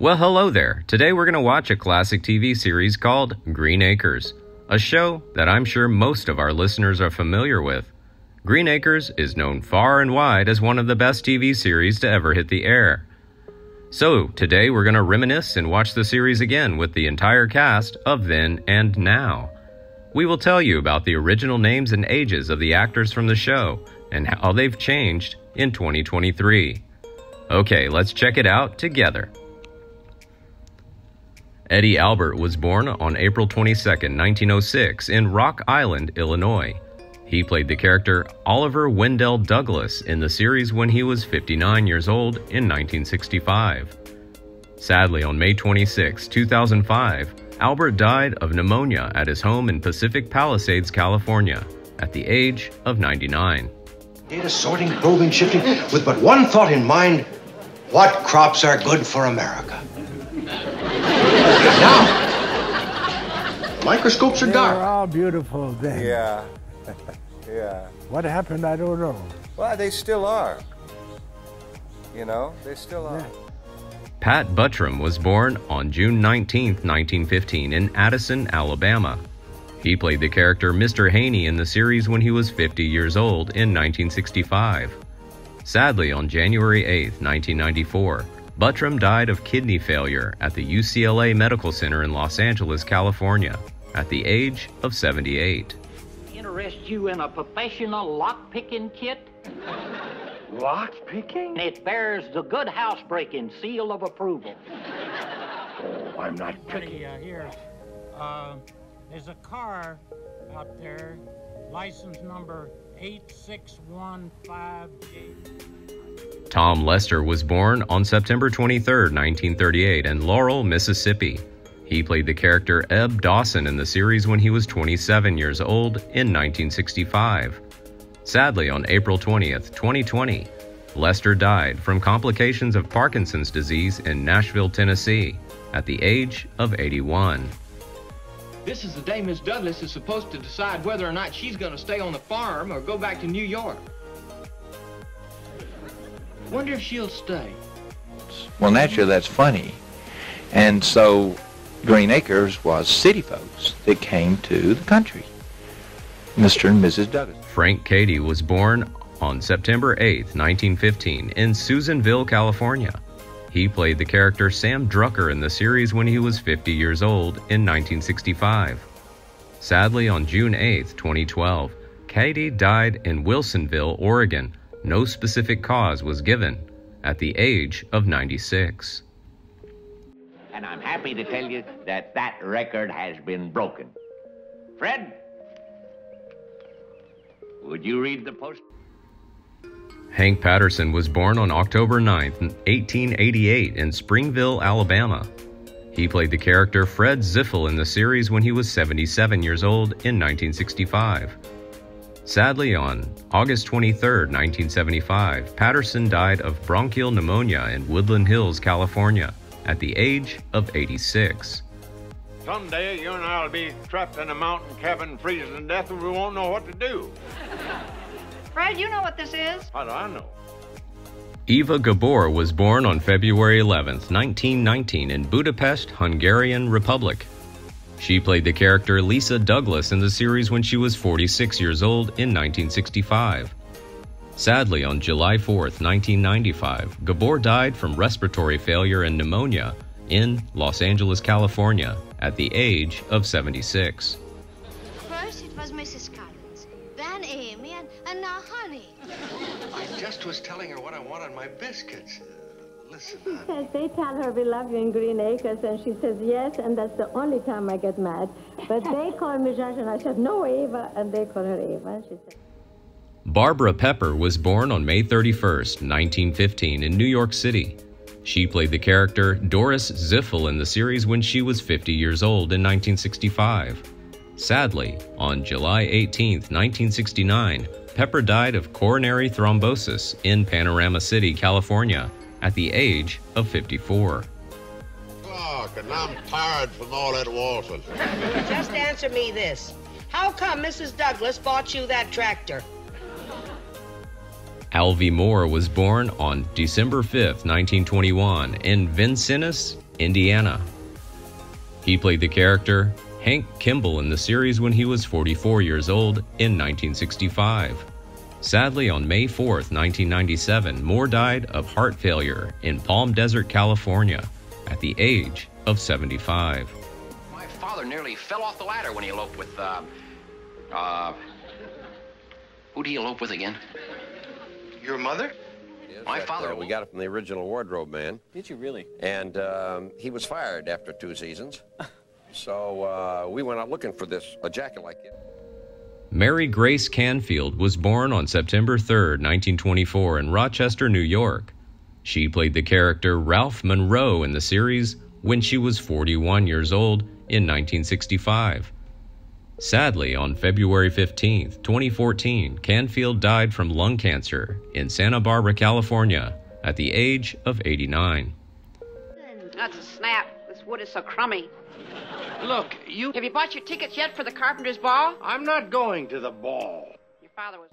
Well, hello there. Today we're going to watch a classic TV series called Green Acres, a show that I'm sure most of our listeners are familiar with. Green Acres is known far and wide as one of the best TV series to ever hit the air. So, today we're going to reminisce and watch the series again with the entire cast of Then and Now. We will tell you about the original names and ages of the actors from the show and how they've changed in 2023. Okay, let's check it out together. Eddie Albert was born on April 22, 1906, in Rock Island, Illinois. He played the character Oliver Wendell Douglas in the series when he was 59 years old in 1965. Sadly, on May 26, 2005, Albert died of pneumonia at his home in Pacific Palisades, California, at the age of 99. Data sorting, probing, shifting, with but one thought in mind what crops are good for America? Now, microscopes are They dark. were all beautiful then. Yeah. yeah. What happened, I don't know. Well, they still are. You know, they still are. Pat Buttram was born on June 19, 1915, in Addison, Alabama. He played the character Mr. Haney in the series when he was 50 years old in 1965. Sadly, on January 8, 1994, Buttram died of kidney failure at the UCLA Medical Center in Los Angeles, California, at the age of 78. interest you in a professional lock-picking kit? Lock picking? It bears the good housebreaking seal of approval. Oh, I'm not Buddy, uh, here, uh, there's a car out there, license number 86158. Tom Lester was born on September 23, 1938, in Laurel, Mississippi. He played the character Eb Dawson in the series when he was 27 years old in 1965. Sadly, on April 20, 2020, Lester died from complications of Parkinson's disease in Nashville, Tennessee, at the age of 81. This is the day Miss Douglas is supposed to decide whether or not she's going to stay on the farm or go back to New York. Wonder if she'll stay. Well, naturally, that's funny. And so Green Acres was city folks that came to the country. Mr. and Mrs. Douglas. Frank Cady was born on September 8, 1915, in Susanville, California. He played the character Sam Drucker in the series when he was 50 years old in 1965. Sadly, on June 8, 2012, Cady died in Wilsonville, Oregon. No specific cause was given at the age of 96. And I'm happy to tell you that that record has been broken. Fred, would you read the post? Hank Patterson was born on October 9, 1888, in Springville, Alabama. He played the character Fred Ziffel in the series when he was 77 years old in 1965. Sadly, on August 23, 1975, Patterson died of bronchial pneumonia in Woodland Hills, California, at the age of 86. Someday you and I will be trapped in a mountain cabin freezing to death and we won't know what to do. Fred, you know what this is? How do I know? Eva Gabor was born on February 11, 1919, in Budapest, Hungarian Republic. She played the character Lisa Douglas in the series when she was 46 years old in 1965. Sadly, on July 4, 1995, Gabor died from respiratory failure and pneumonia in Los Angeles, California, at the age of 76. First it was Mrs. Collins, then Amy, and, and now Honey. I just was telling her what I want on my biscuits. She says they tell her we love you in Green Acres, and she says yes, and that's the only time I get mad. But they call me Judge, and I said no, Eva, and they call her Eva. And she said. Barbara Pepper was born on May 31, 1915, in New York City. She played the character Doris Ziffel in the series when she was 50 years old in 1965. Sadly, on July 18, 1969, Pepper died of coronary thrombosis in Panorama City, California, at the age of 54. Fuck, and I'm tired from all that waltzing. Just answer me this. How come Mrs. Douglas bought you that tractor? Alvy Moore was born on December 5, 1921, in Vincennes, Indiana. He played the character Hank Kimball in the series when he was 44 years old in 1965. Sadly, on May 4, 1997, Moore died of heart failure in Palm Desert, California, at the age of 75. My father nearly fell off the ladder when he eloped with, uh, uh, who'd he elope with again? Your mother? My father. Uh, we got it from the original wardrobe man. Did you really? And um, he was fired after two seasons. so uh, we went out looking for this, a jacket like it. Mary Grace Canfield was born on September 3, 1924, in Rochester, New York. She played the character Ralph Monroe in the series when she was 41 years old in 1965. Sadly, on February 15, 2014, Canfield died from lung cancer in Santa Barbara, California, at the age of 89. That's a snap. This wood is so crummy. Look, you. Have you bought your tickets yet for the Carpenter's Ball? I'm not going to the ball. Your father was.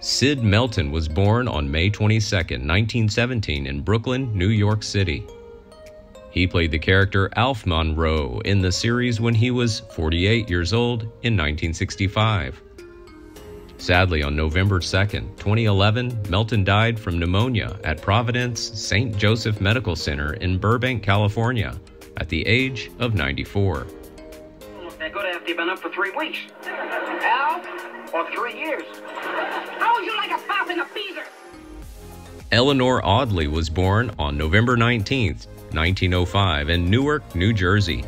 Sid Melton was born on May 22, 1917, in Brooklyn, New York City. He played the character Alf Monroe in the series when he was 48 years old in 1965. Sadly, on November 2, 2011, Melton died from pneumonia at Providence St. Joseph Medical Center in Burbank, California, at the age of 94. Look that good after you've been up for three weeks. Al? Or three years. How would you like a pop in a fever? Eleanor Audley was born on November 19, 1905, in Newark, New Jersey.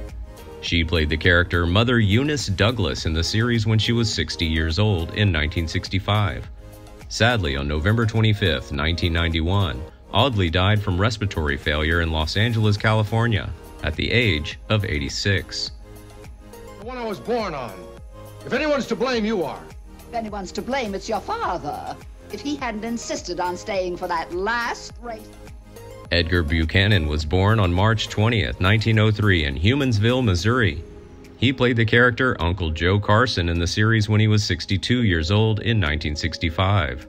She played the character Mother Eunice Douglas in the series when she was 60 years old in 1965. Sadly, on November 25, 1991, Audley died from respiratory failure in Los Angeles, California, at the age of 86. The one I was born on. If anyone's to blame, you are. If anyone's to blame, it's your father. If he hadn't insisted on staying for that last race. Edgar Buchanan was born on March 20th, 1903, in Humansville, Missouri. He played the character Uncle Joe Carson in the series when he was 62 years old in 1965.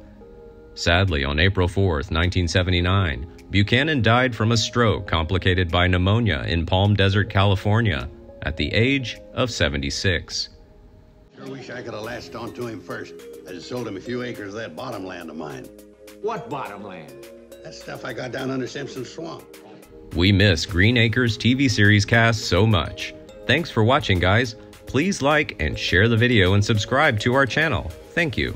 Sadly, on April 4, 1979, Buchanan died from a stroke complicated by pneumonia in Palm Desert, California, at the age of 76. Sure wish I could have latched onto him first. I just sold him a few acres of that bottom land of mine. What bottom land? That stuff I got down under Simpson Swamp. We miss Green Acres TV series cast so much. Thanks for watching, guys. Please like and share the video and subscribe to our channel. Thank you.